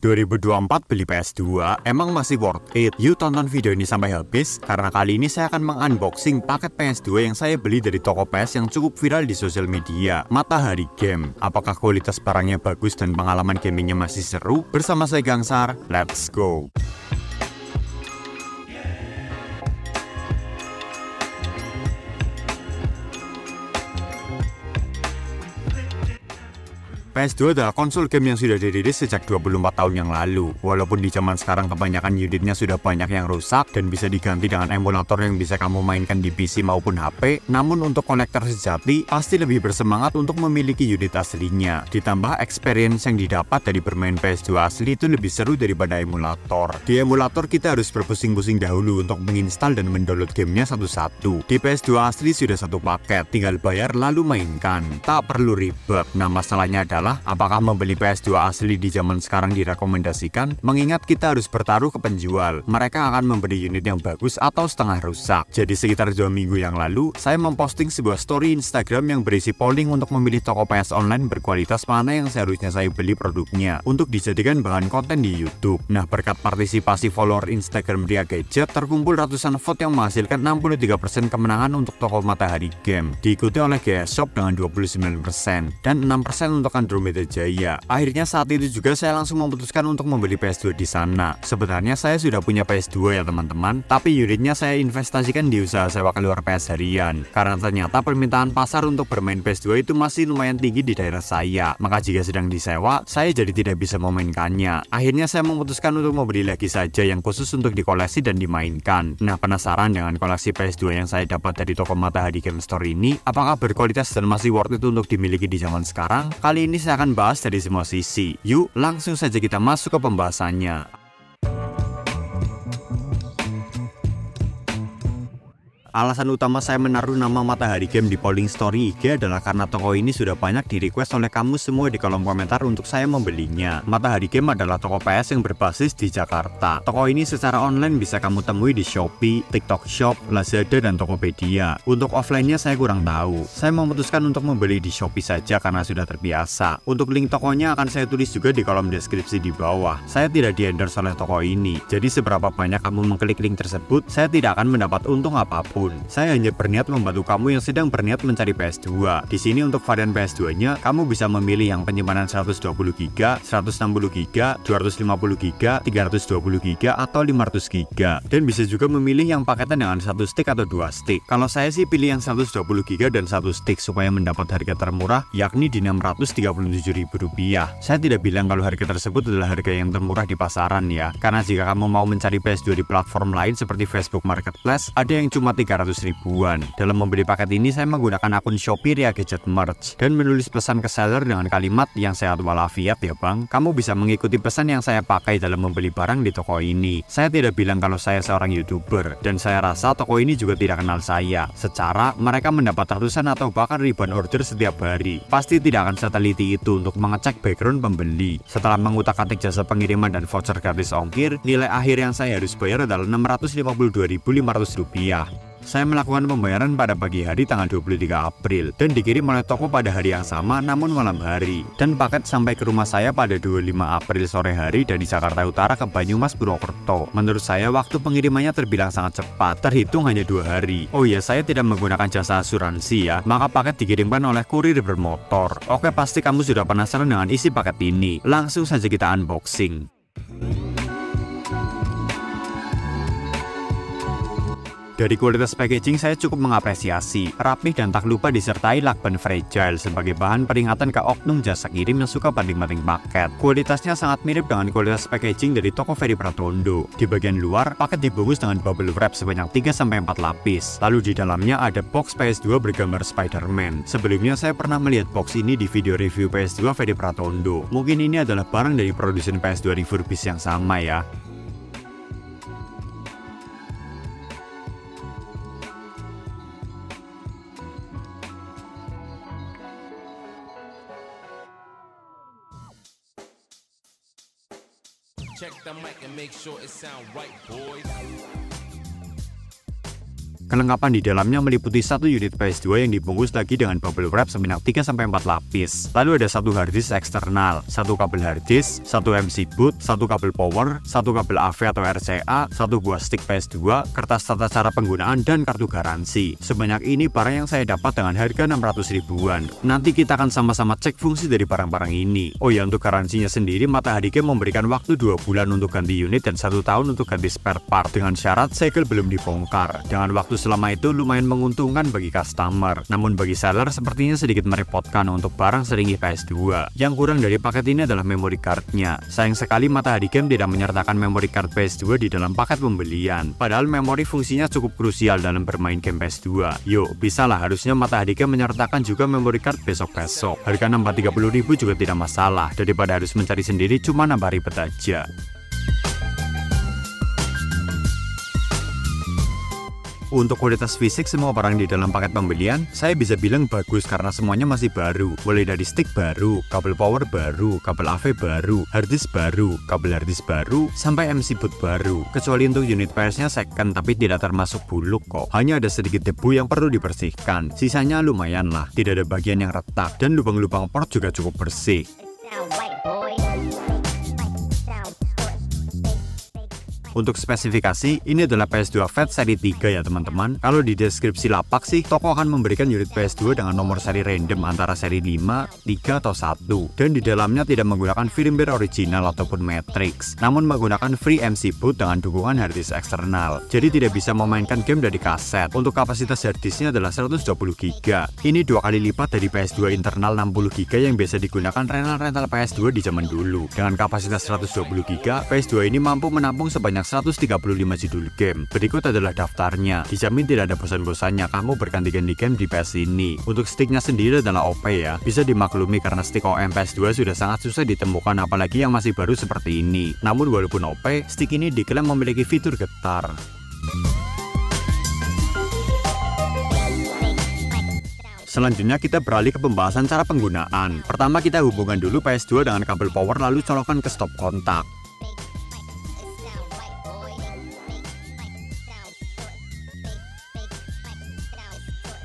2024 beli PS2 emang masih worth it? Yuk tonton video ini sampai habis karena kali ini saya akan mengunboxing paket PS2 yang saya beli dari toko PS yang cukup viral di sosial media, Matahari Game. Apakah kualitas barangnya bagus dan pengalaman gamingnya masih seru? Bersama saya Gangsar, let's go! PS2 adalah konsol game yang sudah dirilis sejak 24 tahun yang lalu. Walaupun di zaman sekarang kebanyakan unitnya sudah banyak yang rusak dan bisa diganti dengan emulator yang bisa kamu mainkan di PC maupun HP, namun untuk kolektor sejati pasti lebih bersemangat untuk memiliki unit aslinya. Ditambah experience yang didapat dari bermain PS2 asli itu lebih seru daripada emulator. Di emulator kita harus berpusing-pusing dahulu untuk menginstal dan mendownload gamenya satu-satu. Di PS2 asli sudah satu paket, tinggal bayar lalu mainkan. Tak perlu ribet. Nah masalahnya adalah adalah apakah membeli PS2 asli di zaman sekarang direkomendasikan mengingat kita harus bertaruh ke penjual. Mereka akan memberi unit yang bagus atau setengah rusak. Jadi sekitar dua minggu yang lalu, saya memposting sebuah story Instagram yang berisi polling untuk memilih toko PS online berkualitas mana yang seharusnya saya beli produknya untuk dijadikan bahan konten di YouTube. Nah, berkat partisipasi follower Instagram Ria Gadget, terkumpul ratusan vote yang menghasilkan 63% kemenangan untuk toko Matahari Game, diikuti oleh GS Shop dengan 29% dan 6% untuk Andromeda Jaya. Akhirnya saat itu juga saya langsung memutuskan untuk membeli PS2 di sana. Sebenarnya saya sudah punya PS2 ya teman-teman, tapi unitnya saya investasikan di usaha sewa keluar PS harian. Karena ternyata permintaan pasar untuk bermain PS2 itu masih lumayan tinggi di daerah saya. Maka jika sedang disewa, saya jadi tidak bisa memainkannya. Akhirnya saya memutuskan untuk membeli lagi saja yang khusus untuk dikoleksi dan dimainkan. Nah penasaran dengan koleksi PS2 yang saya dapat dari toko Matahari Game Store ini? Apakah berkualitas dan masih worth it untuk dimiliki di zaman sekarang? Kali ini saya akan bahas dari semua sisi. Yuk, langsung saja kita masuk ke pembahasannya. Alasan utama saya menaruh nama Matahari Game di polling story IG adalah karena toko ini sudah banyak di request oleh kamu semua di kolom komentar untuk saya membelinya. Matahari Game adalah toko PS yang berbasis di Jakarta. Toko ini secara online bisa kamu temui di Shopee, TikTok Shop, Lazada, dan Tokopedia. Untuk offline-nya saya kurang tahu. Saya memutuskan untuk membeli di Shopee saja karena sudah terbiasa. Untuk link tokonya akan saya tulis juga di kolom deskripsi di bawah. Saya tidak di endorse oleh toko ini. Jadi seberapa banyak kamu mengklik link tersebut, saya tidak akan mendapat untung apa pun Saya hanya berniat membantu kamu yang sedang berniat mencari PS2. Di sini untuk varian PS2-nya, kamu bisa memilih yang penyimpanan 120GB, 160GB, 250GB, 320GB, atau 500GB. Dan bisa juga memilih yang paketan dengan satu stick atau dua stick. Kalau saya sih pilih yang 120GB dan satu stick supaya mendapat harga termurah, yakni di Rp637.000. Saya tidak bilang kalau harga tersebut adalah harga yang termurah di pasaran ya, karena jika kamu mau mencari PS2 di platform lain seperti Facebook Marketplace, ada yang cuma 3 300 ribuan. Dalam membeli paket ini saya menggunakan akun Shopee Ria Gadget Merch dan menulis pesan ke seller dengan kalimat yang sehat walafiat ya bang. Kamu bisa mengikuti pesan yang saya pakai dalam membeli barang di toko ini. Saya tidak bilang kalau saya seorang youtuber dan saya rasa toko ini juga tidak kenal saya. Secara mereka mendapat ratusan atau bahkan ribuan order setiap hari. Pasti tidak akan seteliti itu untuk mengecek background pembeli. Setelah mengutak-atik jasa pengiriman dan voucher gratis ongkir, nilai akhir yang saya harus bayar adalah Rp652.500. Saya melakukan pembayaran pada pagi hari tanggal 23 April dan dikirim oleh toko pada hari yang sama namun malam hari. Dan paket sampai ke rumah saya pada 25 April sore hari dari Jakarta Utara ke Banyumas Purwokerto. Menurut saya waktu pengirimannya terbilang sangat cepat, terhitung hanya dua hari. Oh iya, saya tidak menggunakan jasa asuransi ya, maka paket dikirimkan oleh kurir bermotor. Oke, pasti kamu sudah penasaran dengan isi paket ini. Langsung saja kita unboxing. Dari kualitas packaging saya cukup mengapresiasi, rapih dan tak lupa disertai lakban fragile sebagai bahan peringatan ke oknum jasa kirim yang suka banting-banting paket. Kualitasnya sangat mirip dengan kualitas packaging dari toko Ferry Pratondo. Di bagian luar, paket dibungkus dengan bubble wrap sebanyak 3-4 lapis. Lalu di dalamnya ada box PS2 bergambar Spider-Man. Sebelumnya saya pernah melihat box ini di video review PS2 Ferry Pratondo. Mungkin ini adalah barang dari produsen PS2 refurbished yang sama ya. Kelengkapan di dalamnya meliputi satu unit PS2 yang dibungkus lagi dengan bubble wrap sebanyak 3-4 lapis. Lalu ada satu hard disk eksternal, satu kabel hard disk, satu MC boot, satu kabel power, satu kabel AV atau RCA, satu buah stick PS2, kertas tata cara penggunaan, dan kartu garansi. Sebanyak ini barang yang saya dapat dengan harga 600 ribuan. Nanti kita akan sama-sama cek fungsi dari barang-barang ini. Oh ya, untuk garansinya sendiri, Matahari Game memberikan waktu 2 bulan untuk ganti unit dan satu tahun untuk ganti spare part dengan syarat segel belum dibongkar. Dengan waktu selama itu lumayan menguntungkan bagi customer. Namun bagi seller sepertinya sedikit merepotkan untuk barang seringi PS2. Yang kurang dari paket ini adalah memory cardnya. Sayang sekali Matahari Game tidak menyertakan memory card PS2 di dalam paket pembelian. Padahal memori fungsinya cukup krusial dalam bermain game PS2. Yuk, bisa lah harusnya Matahari Game menyertakan juga memory card besok-besok. Harga nambah 30.000 juga tidak masalah, daripada harus mencari sendiri cuma nambah ribet aja. Untuk kualitas fisik semua barang di dalam paket pembelian, saya bisa bilang bagus karena semuanya masih baru. Mulai dari stick baru, kabel power baru, kabel AV baru, harddisk baru, kabel harddisk baru, sampai MC boot baru. Kecuali untuk unit PS-nya second tapi tidak termasuk buluk kok. Hanya ada sedikit debu yang perlu dibersihkan. Sisanya lumayan lah, tidak ada bagian yang retak dan lubang-lubang port juga cukup bersih. Untuk spesifikasi, ini adalah PS2 FAT seri 3 ya teman-teman. Kalau di deskripsi lapak sih, toko akan memberikan unit PS2 dengan nomor seri random antara seri 5, 3, atau 1. Dan di dalamnya tidak menggunakan firmware original ataupun matrix, namun menggunakan free MC boot dengan dukungan harddisk eksternal. Jadi tidak bisa memainkan game dari kaset. Untuk kapasitas harddisknya adalah 120 GB. Ini dua kali lipat dari PS2 internal 60 GB yang biasa digunakan rental-rental PS2 di zaman dulu. Dengan kapasitas 120 GB, PS2 ini mampu menampung sebanyak sebanyak 135 judul game. Berikut adalah daftarnya. Dijamin tidak ada bosan-bosannya kamu berganti-ganti game di PS ini. Untuk sticknya sendiri adalah OP ya. Bisa dimaklumi karena stick OM PS2 sudah sangat susah ditemukan apalagi yang masih baru seperti ini. Namun walaupun OP, stick ini diklaim memiliki fitur getar. Selanjutnya kita beralih ke pembahasan cara penggunaan. Pertama kita hubungkan dulu PS2 dengan kabel power lalu colokkan ke stop kontak.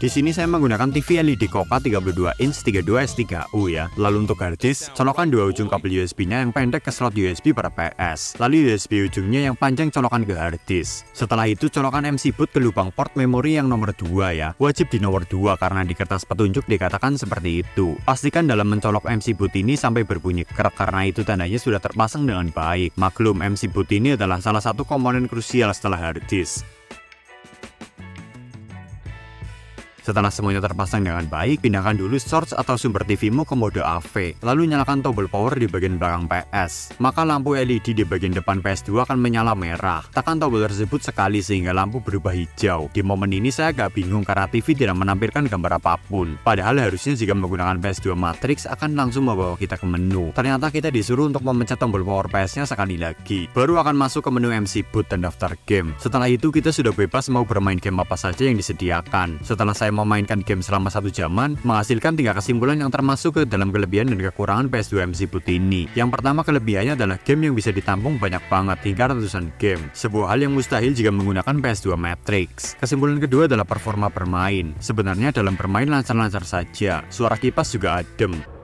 Di sini saya menggunakan TV LED Koka 32 inch 32 S3U ya. Lalu untuk hard disk, colokan dua ujung kabel USB-nya yang pendek ke slot USB pada PS. Lalu USB ujungnya yang panjang colokan ke hard disk. Setelah itu colokan MC boot ke lubang port memori yang nomor 2 ya. Wajib di nomor 2 karena di kertas petunjuk dikatakan seperti itu. Pastikan dalam mencolok MC boot ini sampai berbunyi kerak karena itu tandanya sudah terpasang dengan baik. Maklum MC boot ini adalah salah satu komponen krusial setelah hard Setelah semuanya terpasang dengan baik, pindahkan dulu source atau sumber TV-mu ke mode AV, lalu nyalakan tombol power di bagian belakang PS. Maka lampu LED di bagian depan PS2 akan menyala merah. Tekan tombol tersebut sekali sehingga lampu berubah hijau. Di momen ini saya agak bingung karena TV tidak menampilkan gambar apa pun. Padahal harusnya jika menggunakan PS2 Matrix akan langsung membawa kita ke menu. Ternyata kita disuruh untuk memencet tombol power PS-nya sekali lagi. Baru akan masuk ke menu MC Boot dan daftar game. Setelah itu kita sudah bebas mau bermain game apa saja yang disediakan. Setelah saya memainkan game selama satu jaman, menghasilkan tiga kesimpulan yang termasuk ke dalam kelebihan dan kekurangan PS2 MC Boot ini. Yang pertama kelebihannya adalah game yang bisa ditampung banyak banget, hingga ratusan game. Sebuah hal yang mustahil jika menggunakan PS2 Matrix. Kesimpulan kedua adalah performa bermain. Sebenarnya dalam bermain lancar-lancar saja, suara kipas juga adem.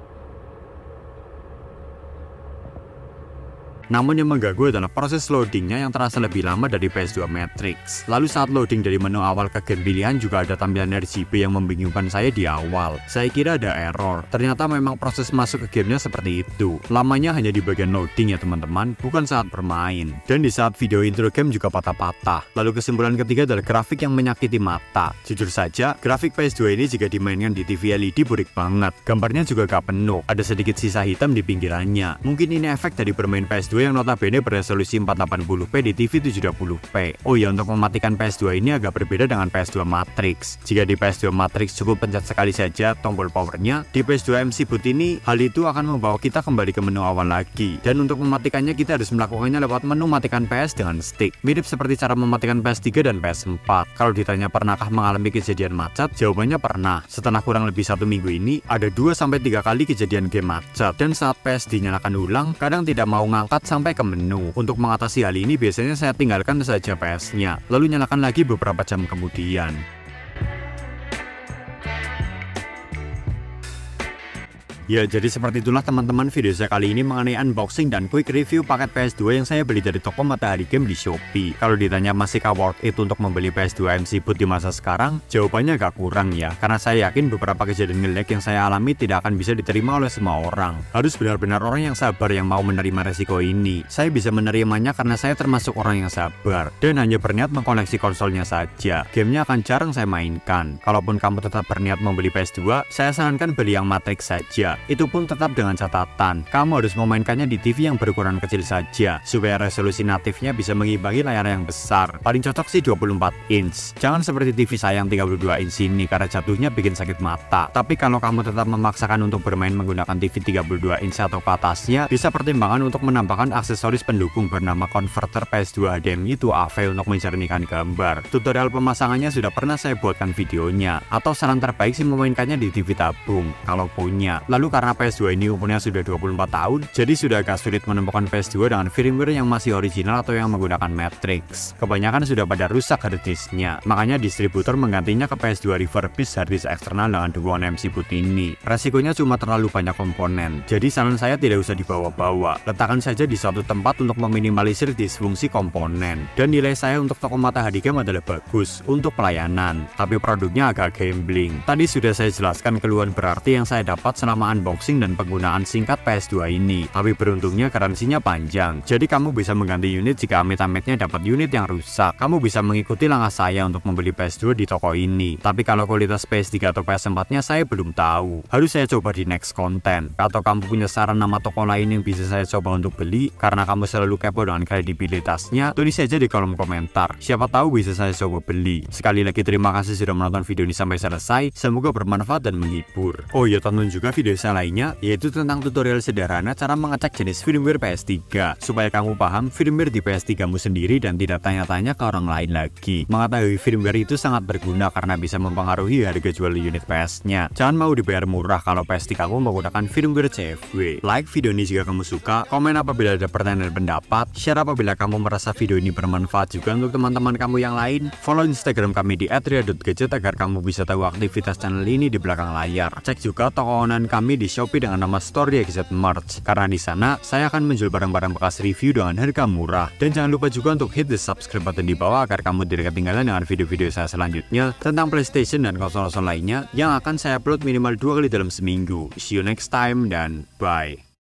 Namun yang mengganggu adalah proses loadingnya yang terasa lebih lama dari PS2 Matrix. Lalu saat loading dari menu awal ke game pilihan juga ada tampilan RGB yang membingungkan saya di awal. Saya kira ada error. Ternyata memang proses masuk ke gamenya seperti itu. Lamanya hanya di bagian loading ya teman-teman, bukan saat bermain. Dan di saat video intro game juga patah-patah. Lalu kesimpulan ketiga adalah grafik yang menyakiti mata. Jujur saja, grafik PS2 ini jika dimainkan di TV LED burik banget. Gambarnya juga gak penuh, ada sedikit sisa hitam di pinggirannya. Mungkin ini efek dari bermain PS2 yang notabene beresolusi 480p di TV 720p. Oh iya, untuk mematikan PS2 ini agak berbeda dengan PS2 Matrix. Jika di PS2 Matrix cukup pencet sekali saja tombol powernya, di PS2 MC Boot ini hal itu akan membawa kita kembali ke menu awal lagi. Dan untuk mematikannya kita harus melakukannya lewat menu matikan PS dengan stick. Mirip seperti cara mematikan PS3 dan PS4. Kalau ditanya pernahkah mengalami kejadian macet, jawabannya pernah. Setelah kurang lebih satu minggu ini, ada 2-3 kali kejadian game macet. Dan saat PS dinyalakan ulang, kadang tidak mau ngangkat sampai ke menu. Untuk mengatasi hal ini biasanya saya tinggalkan saja PS-nya, lalu nyalakan lagi beberapa jam kemudian. Ya, jadi seperti itulah teman-teman video saya kali ini mengenai unboxing dan quick review paket PS2 yang saya beli dari toko Matahari Game di Shopee. Kalau ditanya masihkah worth it untuk membeli PS2 MC Boot di masa sekarang? Jawabannya agak kurang ya, karena saya yakin beberapa kejadian ngelek yang saya alami tidak akan bisa diterima oleh semua orang. Harus benar-benar orang yang sabar yang mau menerima resiko ini. Saya bisa menerimanya karena saya termasuk orang yang sabar, dan hanya berniat mengkoleksi konsolnya saja. Gamenya akan jarang saya mainkan. Kalaupun kamu tetap berniat membeli PS2, saya sarankan beli yang Matrix saja itu pun tetap dengan catatan, kamu harus memainkannya di TV yang berukuran kecil saja, supaya resolusi natifnya bisa mengimbangi layar yang besar. Paling cocok sih 24 inch. Jangan seperti TV saya yang 32 inch ini karena jatuhnya bikin sakit mata. Tapi kalau kamu tetap memaksakan untuk bermain menggunakan TV 32 inch atau ke atasnya, bisa pertimbangan untuk menambahkan aksesoris pendukung bernama converter PS2 HDMI to AV untuk menjernihkan gambar. Tutorial pemasangannya sudah pernah saya buatkan videonya, atau saran terbaik sih memainkannya di TV tabung, kalau punya. Lalu Lalu karena PS2 ini umurnya sudah 24 tahun, jadi sudah agak sulit menemukan PS2 dengan firmware yang masih original atau yang menggunakan Matrix. Kebanyakan sudah pada rusak harddisknya, makanya distributor menggantinya ke PS2 refurbished harddisk eksternal dengan dukungan MC boot ini. Resikonya cuma terlalu banyak komponen, jadi saran saya tidak usah dibawa-bawa. Letakkan saja di suatu tempat untuk meminimalisir disfungsi komponen. Dan nilai saya untuk toko Matahari Game adalah bagus untuk pelayanan, tapi produknya agak gambling. Tadi sudah saya jelaskan keluhan berarti yang saya dapat selama unboxing dan penggunaan singkat PS2 ini, tapi beruntungnya garansinya panjang. Jadi kamu bisa mengganti unit jika amit-amitnya dapat unit yang rusak. Kamu bisa mengikuti langkah saya untuk membeli PS2 di toko ini. Tapi kalau kualitas PS3 atau PS4-nya saya belum tahu. Harus saya coba di next content. Atau kamu punya saran nama toko lain yang bisa saya coba untuk beli karena kamu selalu kepo dengan kredibilitasnya, tulis saja di kolom komentar. Siapa tahu bisa saya coba beli. Sekali lagi terima kasih sudah menonton video ini sampai selesai. Semoga bermanfaat dan menghibur. Oh iya, tonton juga video saya lainnya yaitu tentang tutorial sederhana cara mengecek jenis firmware PS3 supaya kamu paham firmware di PS3 mu sendiri dan tidak tanya-tanya ke orang lain lagi. Mengetahui firmware itu sangat berguna karena bisa mempengaruhi harga jual unit PS-nya. Jangan mau dibayar murah kalau PS3 kamu menggunakan firmware CFW. Like video ini jika kamu suka, komen apabila ada pertanyaan dan pendapat, share apabila kamu merasa video ini bermanfaat juga untuk teman-teman kamu yang lain, follow Instagram kami di @ria.gadget agar kamu bisa tahu aktivitas channel ini di belakang layar. Cek juga toko online kami di Shopee dengan nama Store XZ Merch. Karena di sana saya akan menjual barang-barang bekas review dengan harga murah. Dan jangan lupa juga untuk hit the subscribe button di bawah agar kamu tidak ketinggalan dengan video-video saya selanjutnya tentang PlayStation dan konsol-konsol lainnya yang akan saya upload minimal dua kali dalam seminggu. See you next time dan bye.